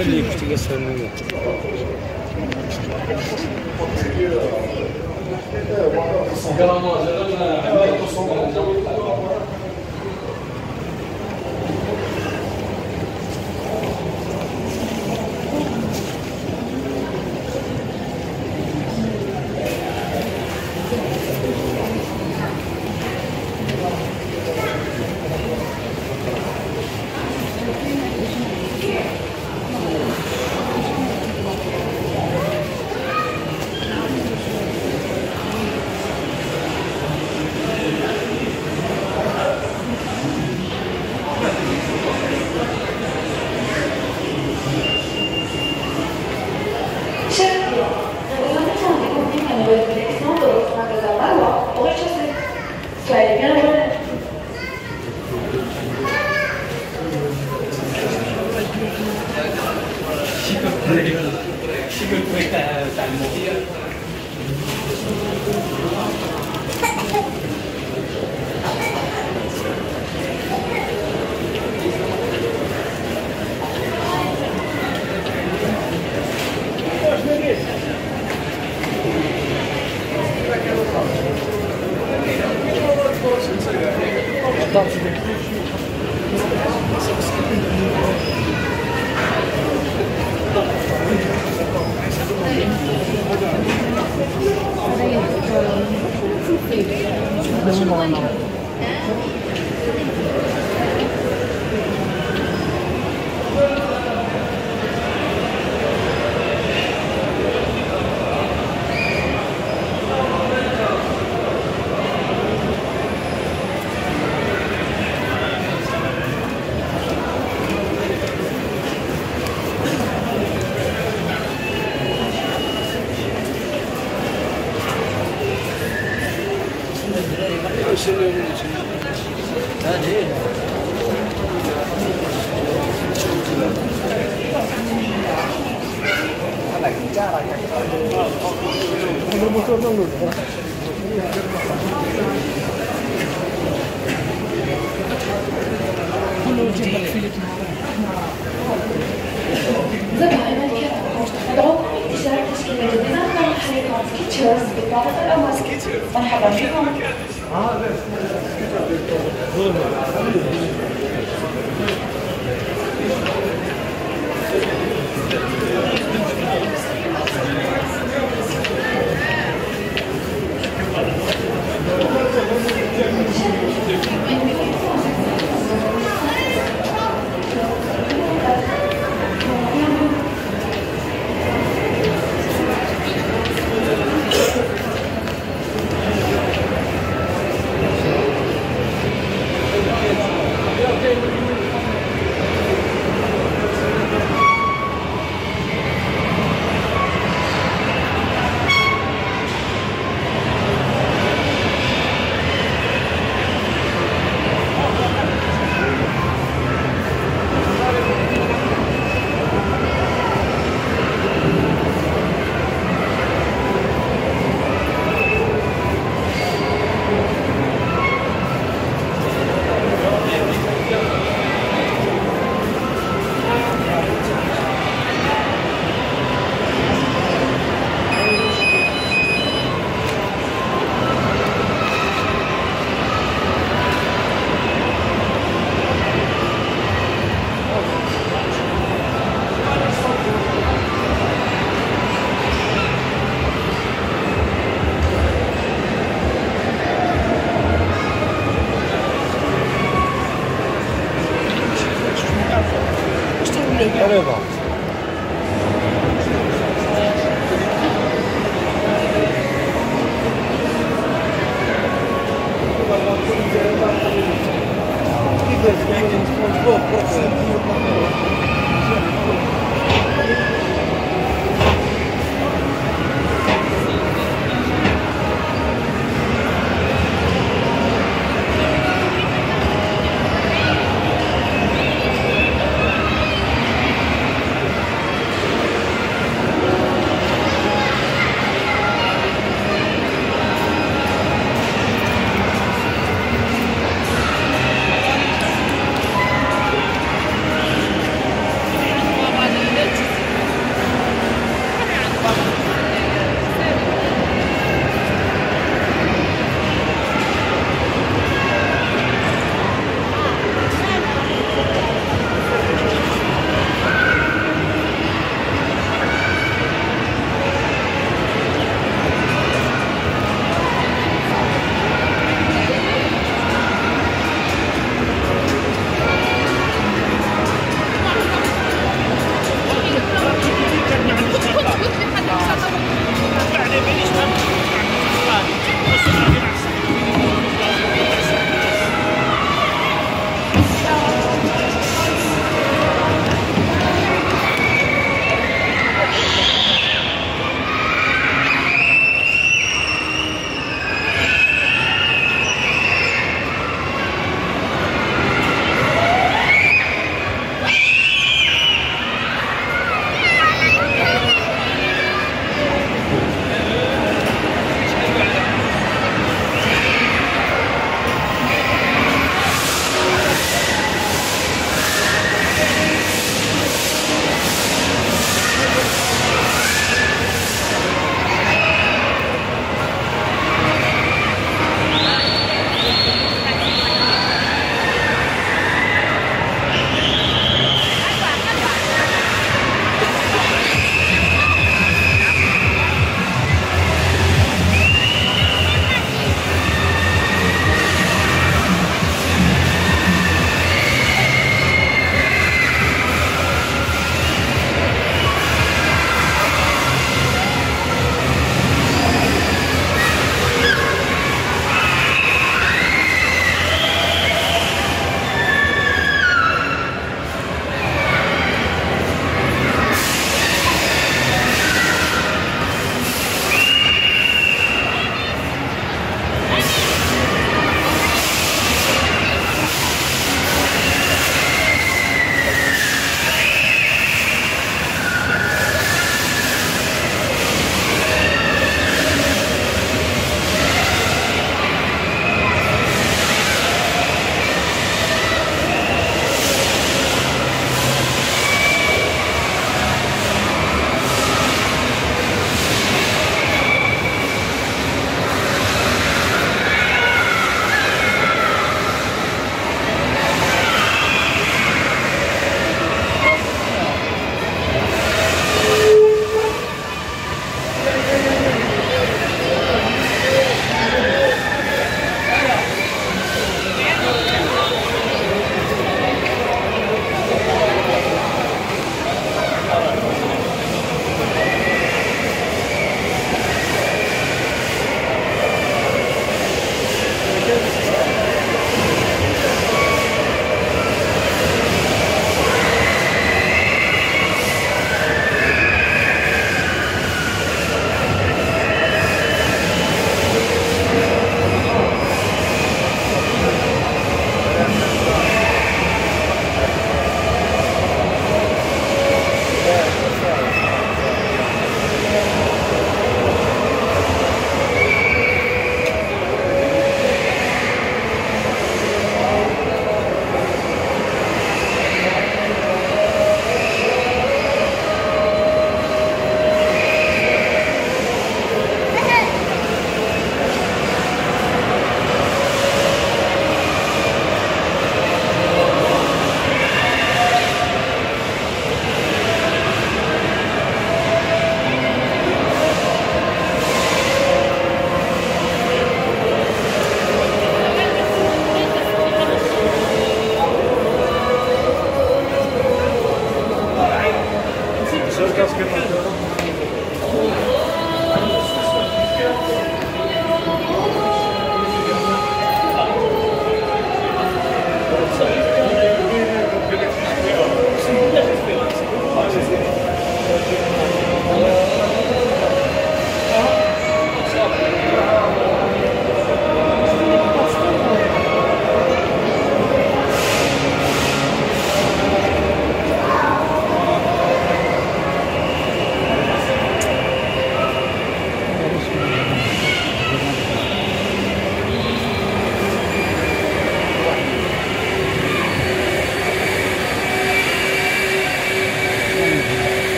Öyle yemiştik ya sen ne yaptın? going on.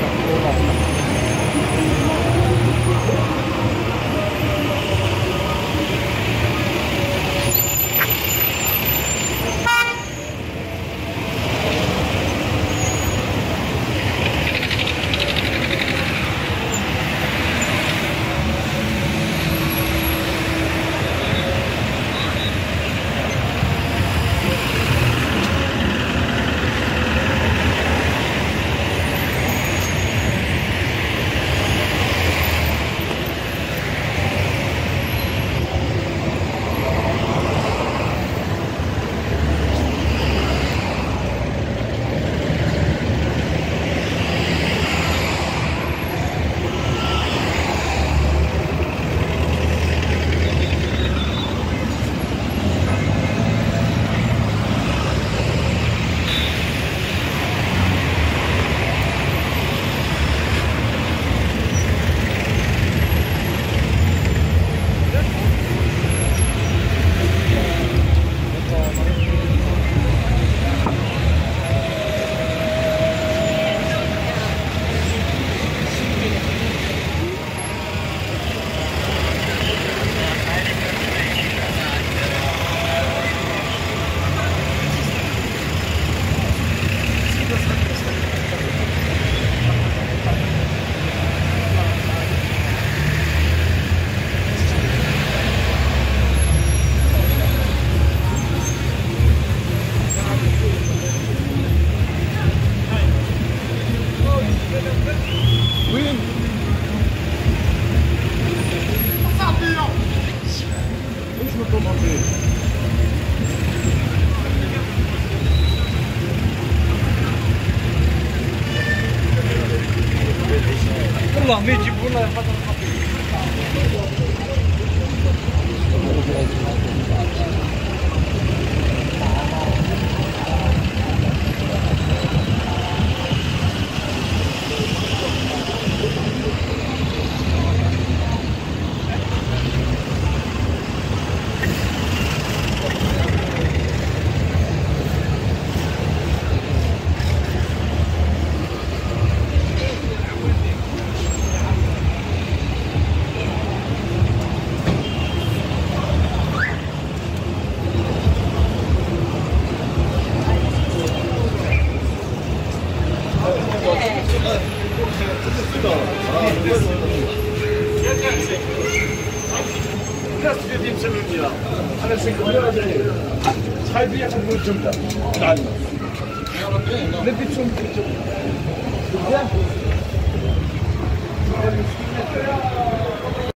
Thank you. win. جملة. تعلم